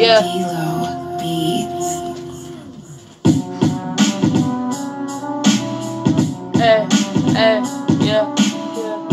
Yeah. D-Low Beats. Hey, hey, yeah, yeah.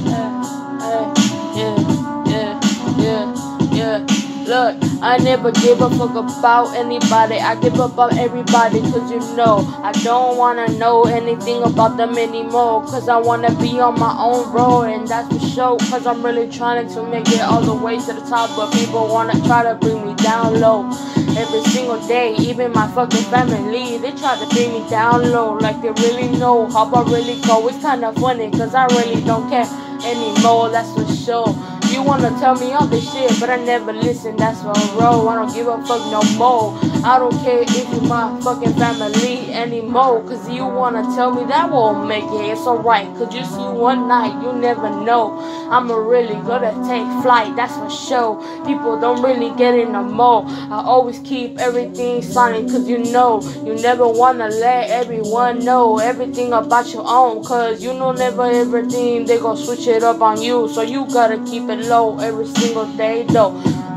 Hey, hey, yeah, yeah, yeah, yeah. Look, I never give a fuck about anybody. I give up about everybody, cause you know, I don't wanna know anything about them anymore. Cause I wanna be on my own road, and that's for sure. Cause I'm really trying to make it all the way to the top, but people wanna try to bring me down low. Every single day, even my fucking family, they try to bring me down low. Like they really know how I really go. It's kinda funny, cause I really don't care anymore, that's for sure. You wanna tell me all this shit, but I never listen, that's for real. I don't give a fuck no more. I don't care if you my fucking family anymore. Cause you wanna tell me that won't make it. It's alright, cause you see one night, you never know. I'm a really gonna take flight, that's for sure. People don't really get in the more. I always keep everything silent, cause you know, you never wanna let everyone know everything about your own. Cause you know never everything, they gon' switch it up on you. So you gotta keep it low every single day though.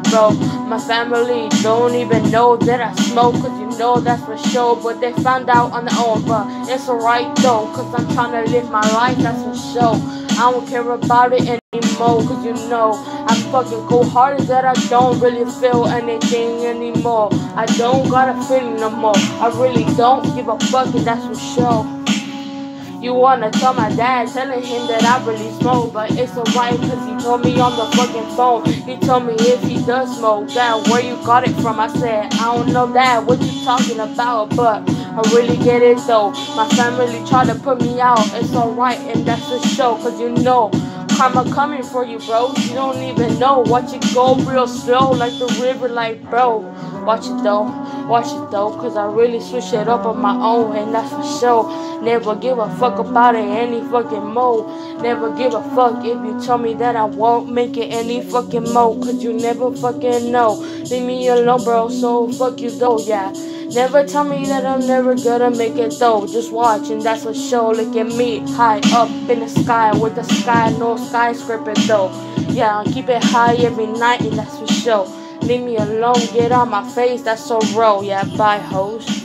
Bro, my family don't even know that I smoke, cause you know that's for sure. But they found out on their own, but it's alright though, cause I'm trying to live my life, that's for sure. I don't care about it anymore, cause you know I'm fucking cold hearted that I don't really feel anything anymore. I don't got a feeling no more. I really don't give a fuck, and that's for sure. You wanna tell my dad, telling him that I really smoke, but it's alright cause he told me on the fucking phone. He told me if he does smoke, that where you got it from. I said, I don't know that, what you talking about, but I really get it though. My family tried to put me out, it's alright, and that's the show, cause you know. Karma coming for you, bro. You don't even know. Watch it go real slow, like the river, like bro. Watch it though, watch it though, cause I really switch it up on my own, and that's for sure. Never give a fuck about it any fucking more. Never give a fuck if you tell me that I won't make it any fucking more, cause you never fucking know. Leave me alone, bro, so fuck you though, yeah. Never tell me that I'm never gonna make it though. Just watch, and that's a show. Look at me, high up in the sky with the sky, no skyscraper though. Yeah, I keep it high every night, and that's for sure. Leave me alone, get on my face, that's so real. Yeah, bye, host.